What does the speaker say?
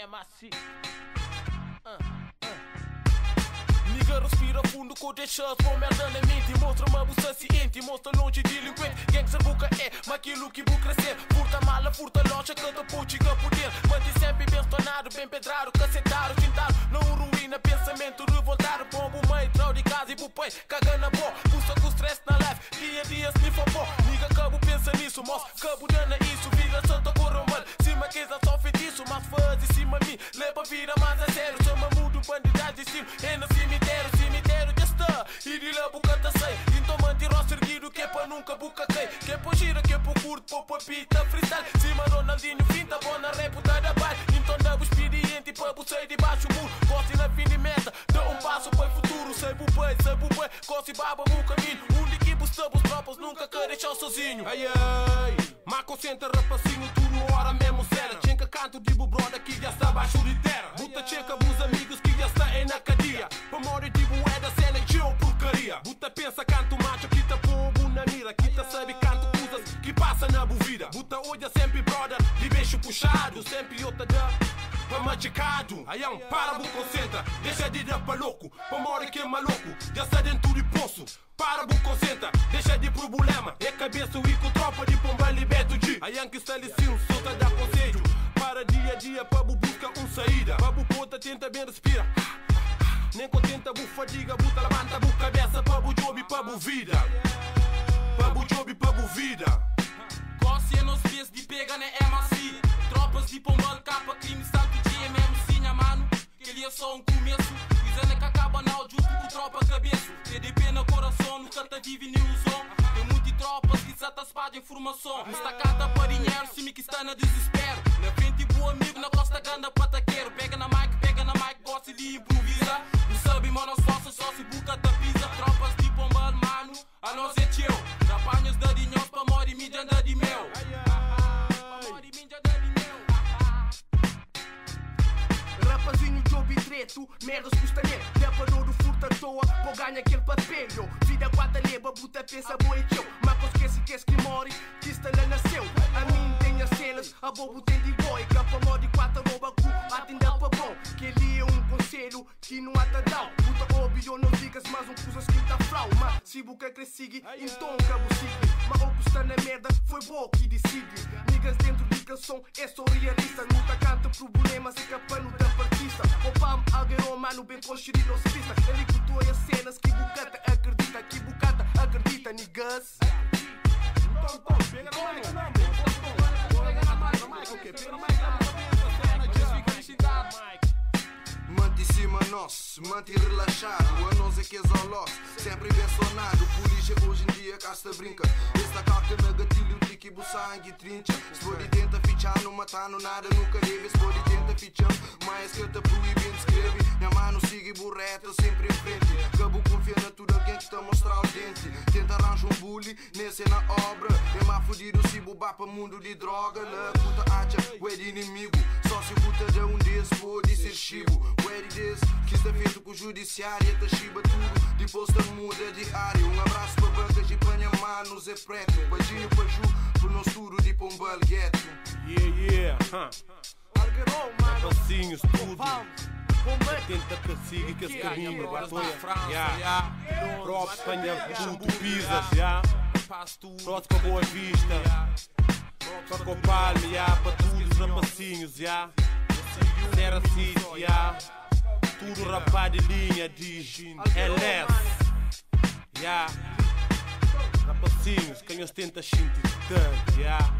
É macio. Nigga respira fundo com shots Com merda na mente Mostra uma buça ciente Mostra longe delinquente Gangster buca é Mas aquilo que buca crescer. Furta mala, furta loja Canta por dentro. Mantém sempre bem estonado Bem pedrado, cacetado, tintado. Não ruína, pensamento revoltado. Pombo meio, trau de casa e bupei Caga na boa. Puxa com stress na life Dia a dia se for Nigga cabo pensa nisso Mos cabo dana cima mim Leva vira mais a sério Chama mudo bandidagem estilo É no cemitério Cemitério já está. E de lá boca tá sei. Então manter o erguido Que é pra nunca boca cai Que é pra gira Que é pra curto Pô pita freestyle. Cima Ronaldinho Finta boa na reputada baixo Então dá o expediente Pra você debaixo o muro Goste na fim de meta. Dá um passo para o futuro Sei bubê, sei bubê Goste baba o caminho. Um equipe Sabos tropas Nunca quer deixar sozinho. Ai ai, mas concentra rapacinho, tu no hora mesmo. Chenca canto de brother que já está baixo de terra. Buta checa bus amigos que já está aí na cadeia. Morrer de é da cena eu porcaria. Buta pensa canto macho tá povo na mira. Tá sabe canto coisas que passa na buvida. Buta olha sempre brother, de beijo puxado. Sempre outra da machicado. Aião, para, bu concentra. Deixa de dar pra louco. Morrer que é maluco. Já está dentro de poço. Para, bu concentra. Deixa de problema. É cabeça e com tropa de pomba liberto de. Aião que conselho. Para dia busca um saída. Pra bu ponta, tenta bem respira. Nem contenta, bu fadiga, buta levanta, bu cabeça, pra bu job, pra bu vida. Pra bu job, pra bu vida. Gosse nos dias de pega na MC Tropas de pombal, capa, crime, santo dia mesmo sim, a mano Que ele é só um começo Dizendo que acaba não, junto com tropa cabeça TDP no coração, nunca tá vive ilusão Tem informação. Canta para se me que está na desespero. Na frente boa amigo, na costa ganda pataqueiro. Pega na mic, pega na mic, gosta de improvisa. Não sabe, mano, só só se buca da pisa. Tropas de pombal, mano, a nós é teu. Apanhas da dinhos de mídia anda de mel Rapazinho job treto, merdas custa net Depador do furto à toa, pô ganha aquele papel Vida guata leva, buta pensa boa e teu. Mas esquece que és que morre, que não nasceu. A mim tem as cenas, a bobo tem de boy. Capa morde quatro rouba cu, atende para bom Que ele é um conselho que não há tadão. Buta óbvio, não digas, mas um coisas que tá frau. Mas se boca cresce, então cabo sigue Mas o que está na merda, foi bom que decide. Niggas dentro de canção, é só realista. Nunca canta problemas, é capano da partista. O pam, alguém mano, bem construído os pista Ele cultua as cenas, que bucata acredita Que bucata acredita, niggas Mante em cima nós, mante relaxado. A nós é que é loss, sempre bem sonado Polícia hoje em dia casta brinca. Esta carta na gatilho, o tique, sangue trincha. Se for de tenta fichar, não matando nada nunca deve. Se for de tenta fichar, que eu te proibindo escreve. Minha mano sigue burreta, sempre em frente. Cabo confia na tudo alguém que te mostrar o dente Tenta arranjar um bully, nesse é na obra. É mais fudido se bobar para mundo de droga. La puta acha, o é de inimigo. Só se puta de um desses pode ser chibo. Where it is, que está feito com o judiciário Tá chiba tudo, depois tá muda de área. Um abraço para bancas e panha manos é preto. Beijinho para Ju, pro nosso tudo de Pombal Gueto Yeah, yeah, huh. Mano Passinhos, tudo. Bombeiro Tenta que siga que esse caminho, França, Yeah. yeah. Próprio Espanha, tudo, pisas, yeah. Próximo para Boa Vista. Para Copalme, já. Para tudo os rapacinhos, já. Serra City, já. Tudo rapaz de linha de LS. Já. Rapacinhos, canhões tenta xinti, já.